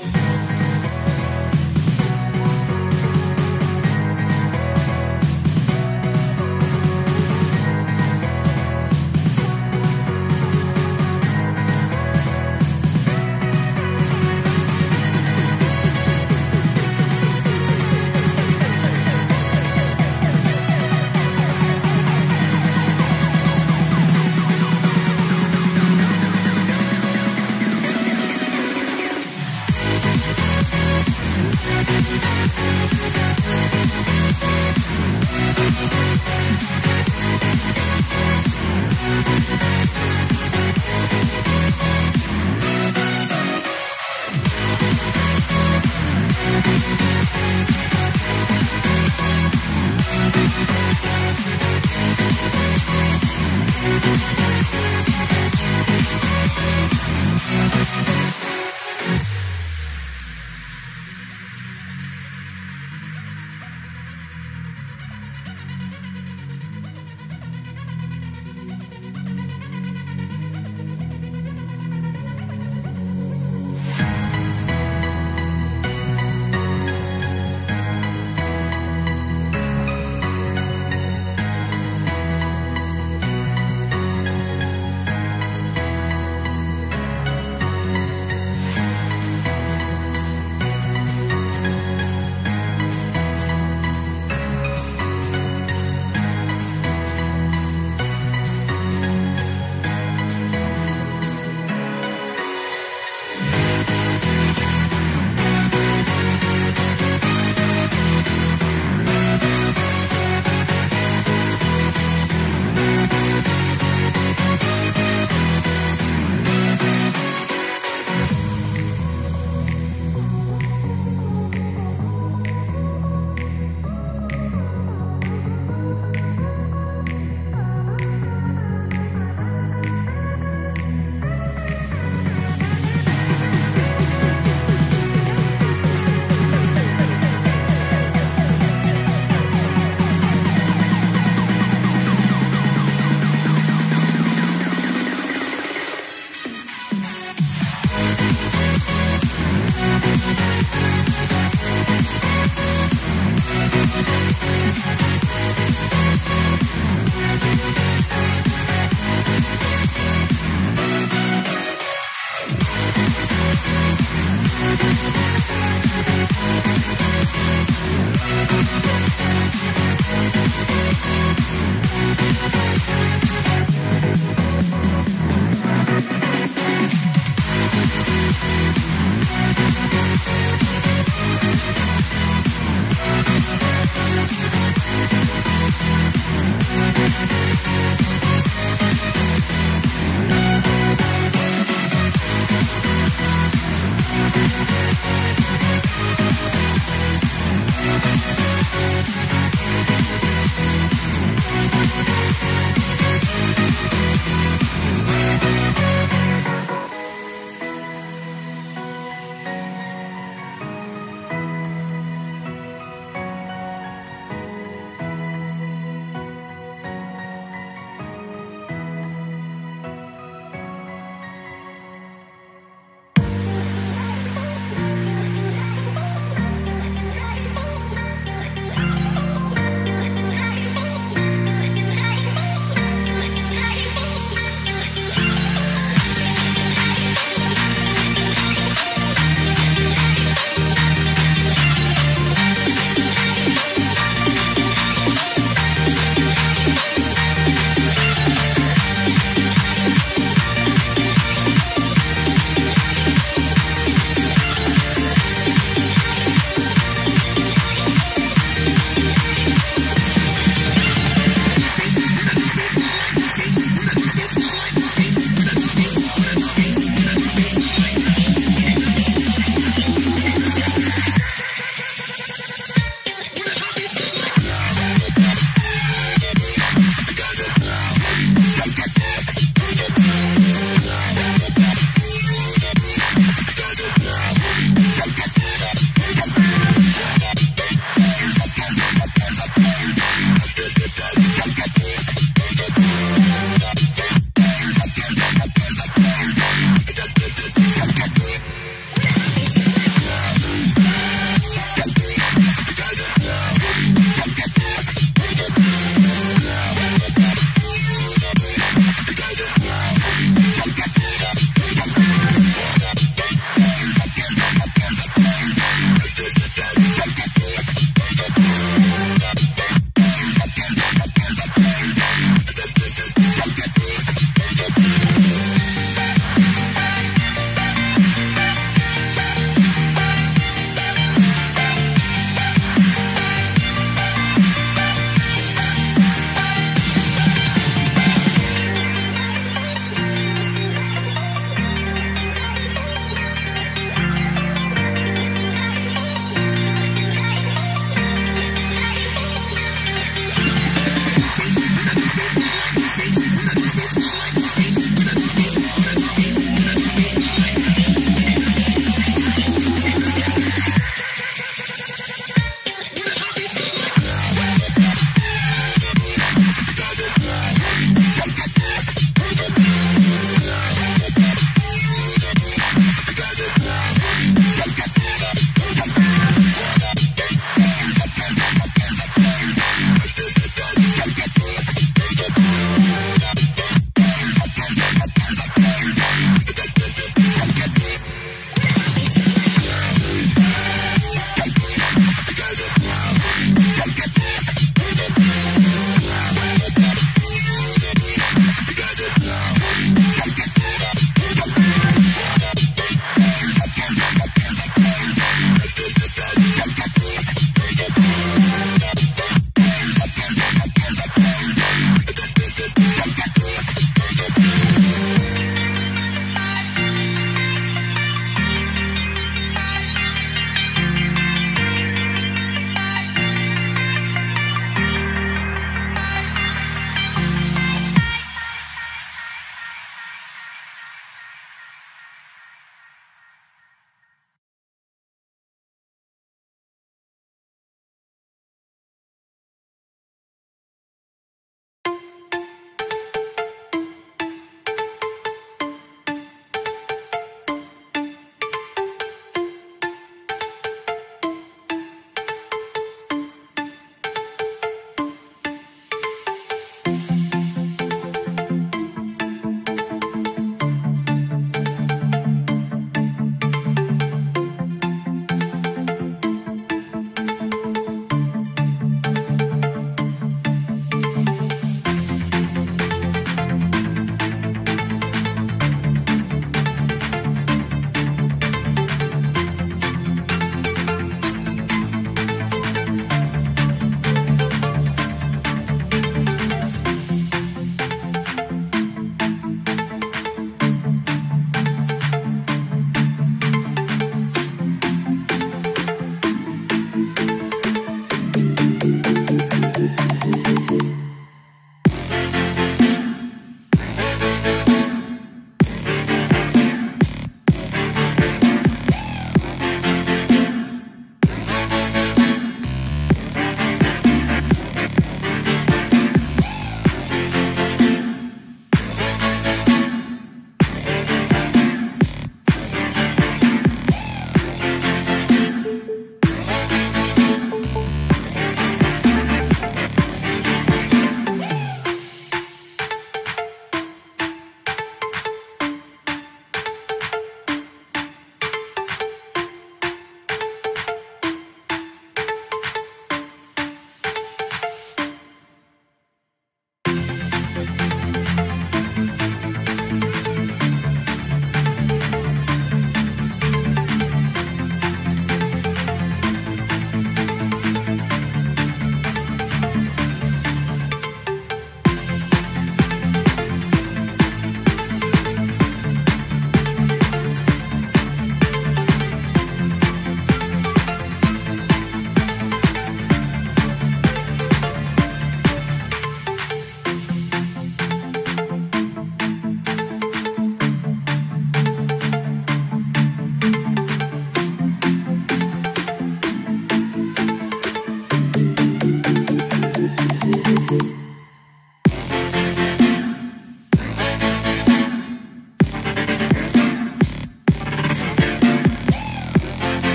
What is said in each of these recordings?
Yeah.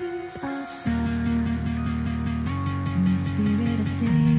Lose ourselves in the spirit of things.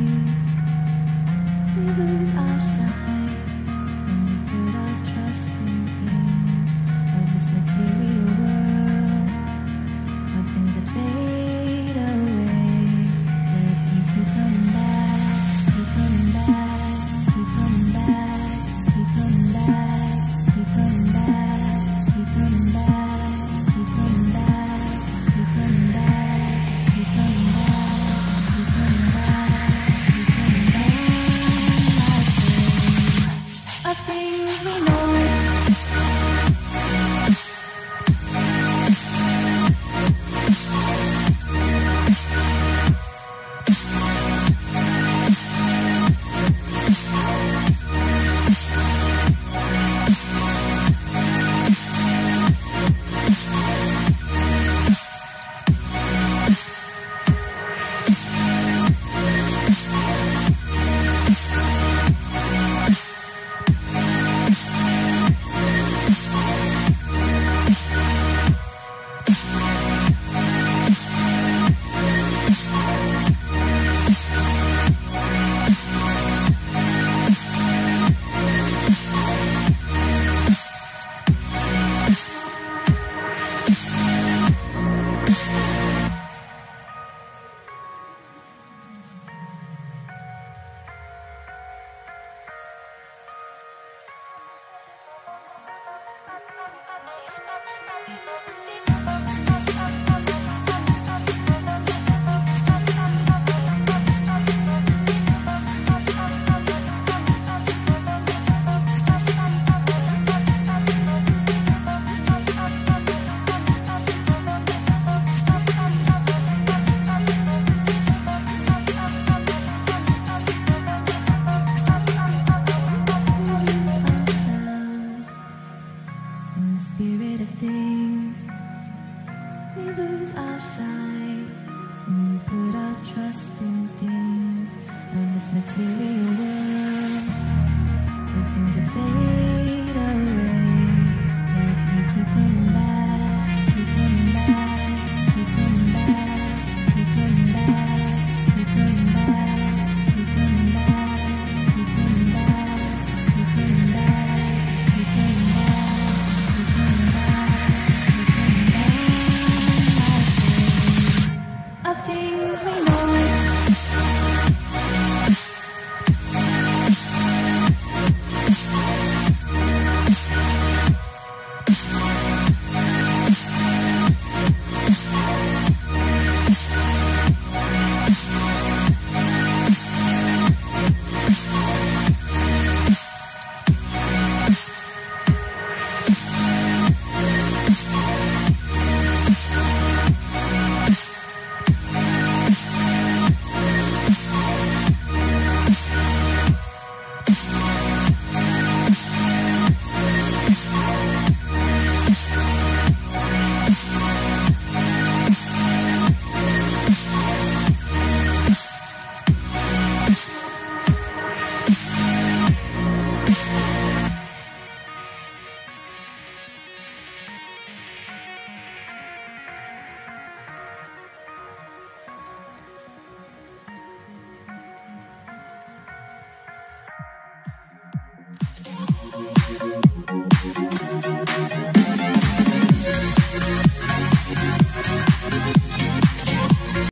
Thanks. sound.